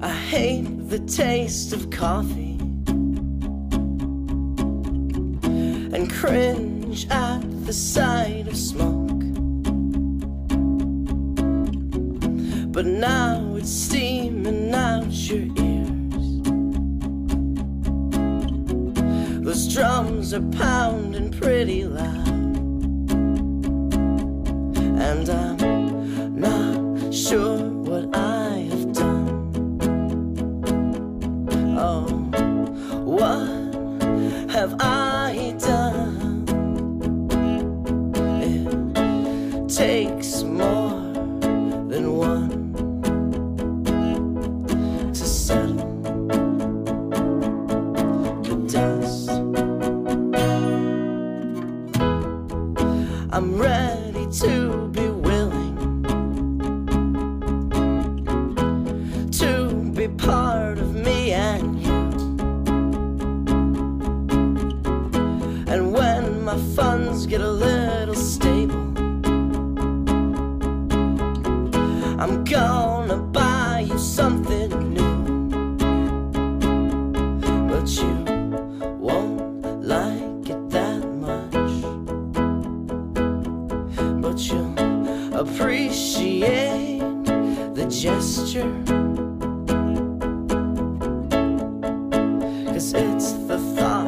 I hate the taste of coffee and cringe at the sight of smoke. But now it's steaming out your ears. Those drums are pounding pretty loud. And I'm takes more than one to settle the dust. I'm ready to be willing to be part of me and you. And when my funds get a little stable, I'm gonna buy you something new. But you won't like it that much. But you'll appreciate the gesture. Cause it's the thought.